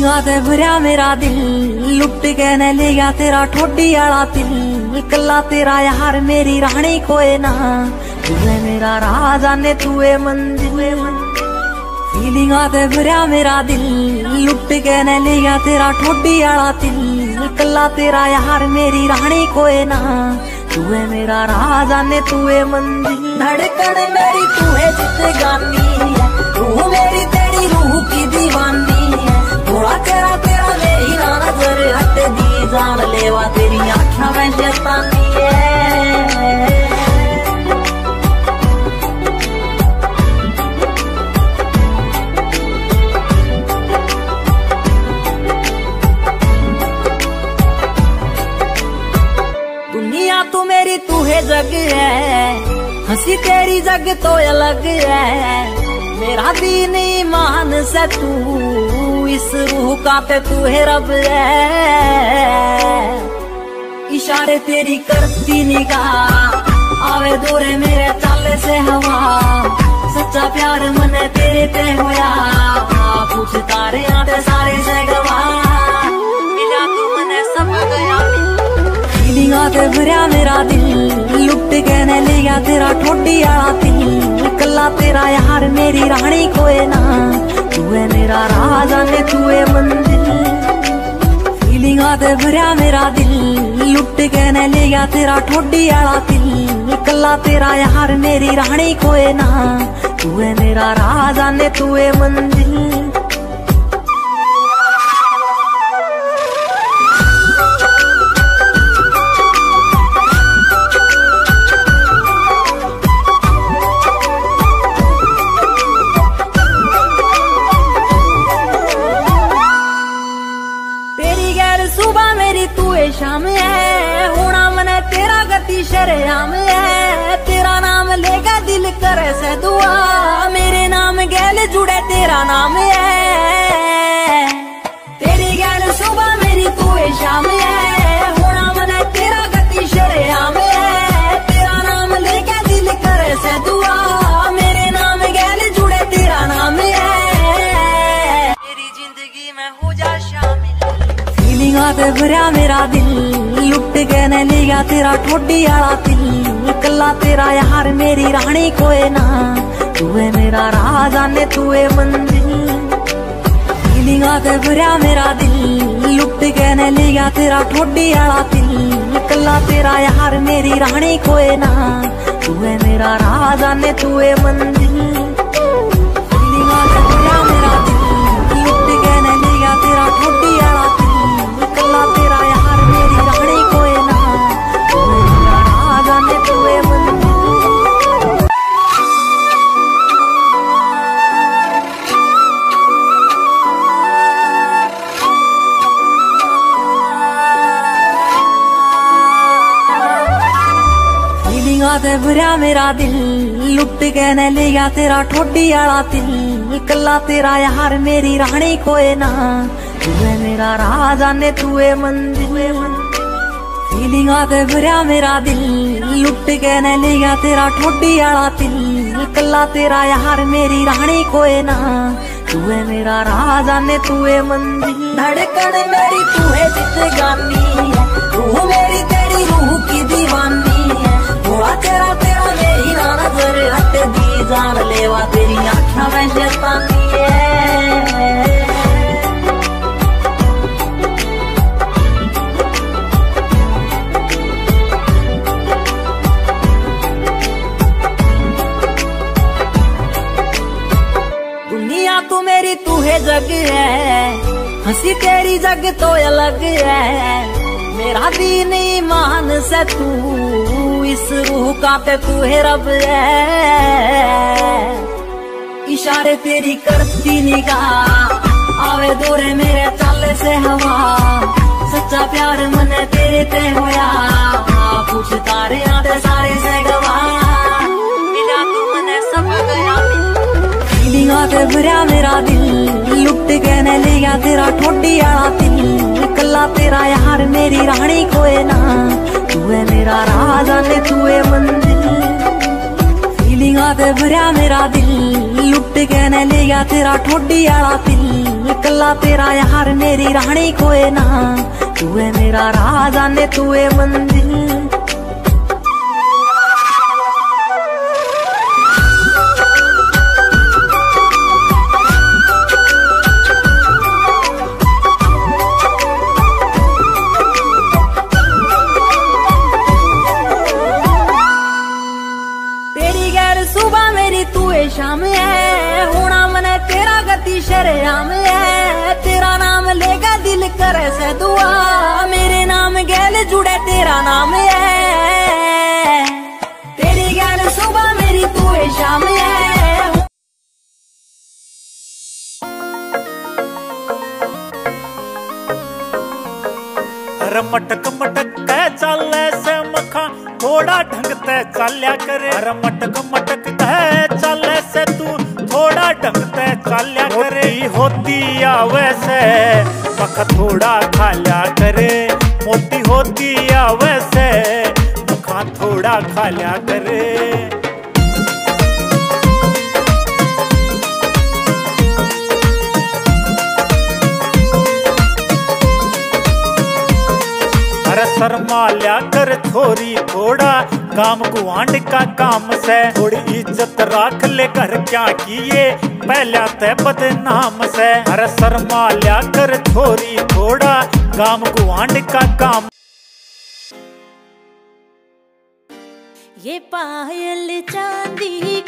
ठोडिया ते भरिया मेरा दिल। लुट के न ले गया तेरा ठोडी आला दिल कला तेरा यार मेरी रानी कोई ना। तू है मेरा राजा ने तू है मंदिर फीलिंगा ते भरिया मेरा दिल। लुट के न ले गया तेरा ठोडी आला दिल कला तेरा यार मेरी रानी कोई ना। तू है मेरा राजा ने तू है मंदिर धड़कन मेरी तू है जित गानी तू मेरी हँसी तेरी जग तो अलग है। मेरा दीन ईमान से तू इस रूह का ते तू है रब है। इशारे तेरी करती निगाह, आवे दूरे मेरे चाले से हवा। सच्चा प्यार मन तेरे ते होया। पूछ तारे आते सारे से गवा फीलिंगा ते भरिया मेरा दिल, लुट के ने लिया तेरा ठोडी आला दिल कल्ला तेरा यार मेरी रानी कोए ना, तू है मेरा राजा ने तू है मंजिल। फीलिंगा ते भरिया मेरा दिल, लुट के ने लिया तेरा ठोडी आला दिल कल्ला तेरा यार मेरी रानी कोए ना, तू है मेरा राजा ने तू है मंजिल। तेरा नाम है। तेरी गैर सुबह मेरी तू शाम है। भरिया मेरा दिल। लुट के ने लिया तेरा ठोडी आला दिल। कला तेरा यार मेरी रानी कोए ना। तू है मेरा राजा ने तू है मंजिल फीलिंगा ते भरिया मेरा दिल। लुट के ने लिया तेरा ठोडी आला दिल। कला तेरा यार मेरी रानी खोए ना। तू है मेरा राजा ने तू है मंजिल फीलिंगा ते भरिया मेरा दिल, लुट के ने लिया तेरा ठोडी वाला दिल। कल्ला तेरा यार मेरी रानी कोए ना। तू है मेरा राजा ने तू है मंजिल फीलिंगा ते भरिया मेरा दिल, लुट के ने लिया तेरा ठोडी आला दिल। कल्ला तेरा यार मेरी रानी कोए ना। तू है मेरा राजा ने तू है मंजिल धड़कन मेरी तू है जिंदगानी है हँसी तेरी जग तो अलग है। मेरा दीन ईमान से तू इस रूह का ते तू है रब है। इशारे तेरी करती निगाह, आवे दूरे मेरे चाले से हवा। सच्चा प्यार मन तेरे ते होया कुछ तारे आते सारे से गवा। मिला तू सब गया। फीलिंगा ते भरिया मेरा दिल, लुट के ने लिया तेरा मेरी ना, तू है मेरा राजा ने तू है मंदिर फीलिंगा ते भरिया मेरा दिल, लुट के ने लिया तेरा ठोडी आला दिल। कला तेरा यार मेरी रानी कोई ना, तू है मेरा राजा ने तू है मंदिर गति शरेआम है, तेरा नाम लेगा दिल करे से दुआ। मेरे नाम गैल जुड़े, तेरा नाम है। तेरी गैर सुबह मेरी तू शाम है। मटक मटक थोड़ा ढंग ते चाल्या करे। अरे मटक मटक के चाले से तू थोड़ा ढंग ते चाल्या करे। होती आवे से मखा थोड़ा खाल्या करे। मोती होती आवे से मखा थोड़ा खाल्या करे। अरे शर्मा लिया कर छोरी थोड़ा काम गुआंड का काम से। थोड़ी इज़्ज़त राख ले कर क्या किए, पहला ते बदनाम से। अरे शर्मा लिया कर थोरी थोड़ा काम गुआंड का काम। ये पायल चांदी